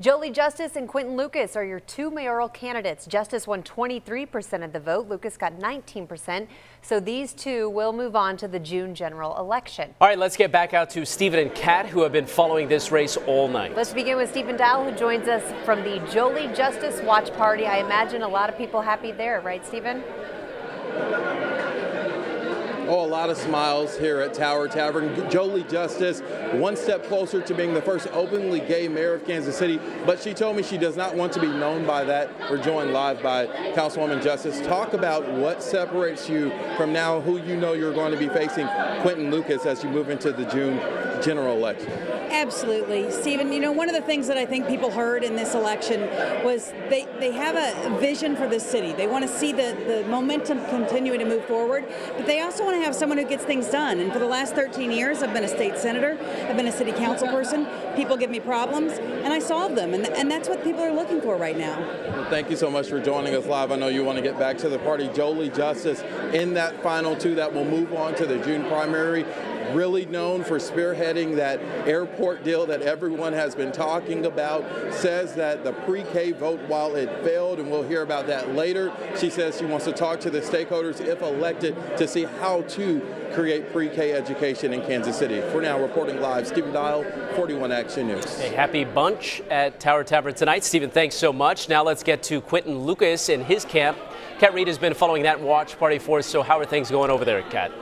Jolie Justus and Quinton Lucas are your two mayoral candidates. Justus won 23% of the vote. Lucas got 19%. So these two will move on to the June general election. All right, let's get back out to Stephen and Kat, who have been following this race all night. Let's begin with Stephen Dial, who joins us from the Jolie Justus Watch Party. I imagine a lot of people happy there, right, Stephen? Oh, a lot of smiles here at Tower Tavern. Jolie Justus, one step closer to being the first openly gay mayor of Kansas City, but she told me she does not want to be known by that. We're joined live by Councilwoman Justus. Talk about what separates you from now who you know you're going to be facing, Quinton Lucas, as you move into the June general election. Absolutely. Stephen, you know, one of the things that I think people heard in this election was they, they have a vision for this city. They want to see the, the momentum continuing to move forward, but they also want to have someone who gets things done. And for the last 13 years, I've been a state senator, I've been a city council person. People give me problems, and I solve them. And, and that's what people are looking for right now. Well, thank you so much for joining us live. I know you want to get back to the party. Jolie Justus in that final two that will move on to the June primary really known for spearheading that airport deal that everyone has been talking about, says that the pre-K vote, while it failed, and we'll hear about that later, she says she wants to talk to the stakeholders, if elected, to see how to create pre-K education in Kansas City. For now, reporting live, Stephen Dial, 41 Action News. A happy bunch at Tower Tavern tonight. Stephen, thanks so much. Now let's get to Quinton Lucas and his camp. Kat Reed has been following that watch party for us, so how are things going over there, Kat?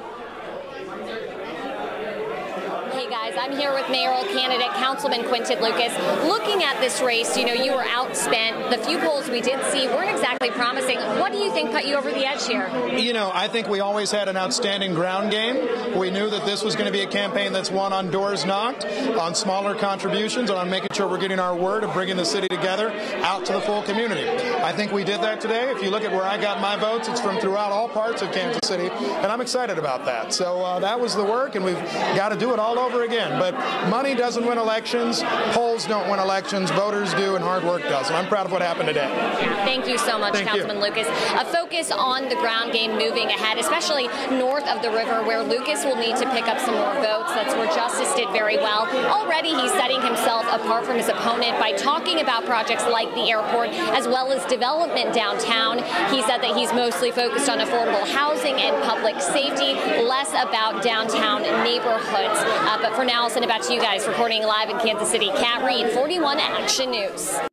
Guys. I'm here with mayoral candidate Councilman Quinton Lucas. Looking at this race, you know, you were outspent. The few polls we did see weren't exactly promising. What do you think put you over the edge here? You know, I think we always had an outstanding ground game. We knew that this was going to be a campaign that's won on doors knocked, on smaller contributions, and on making sure we're getting our word of bringing the city together out to the full community. I think we did that today. If you look at where I got my votes, it's from throughout all parts of Kansas City, and I'm excited about that. So uh, that was the work, and we've got to do it all over again again. But money doesn't win elections, polls don't win elections, voters do, and hard work does. And I'm proud of what happened today. Thank you so much, Thank Councilman you. Lucas. A focus on the ground game moving ahead, especially north of the river, where Lucas will need to pick up some more votes. That's where Justus did very well. Already, he's setting himself apart from his opponent by talking about projects like the airport as well as development downtown. He said that he's mostly focused on affordable housing and public safety, less about downtown neighborhoods. Uh, but for now, I'll send it back to you guys reporting live in Kansas City. Kat Reed, 41 Action News.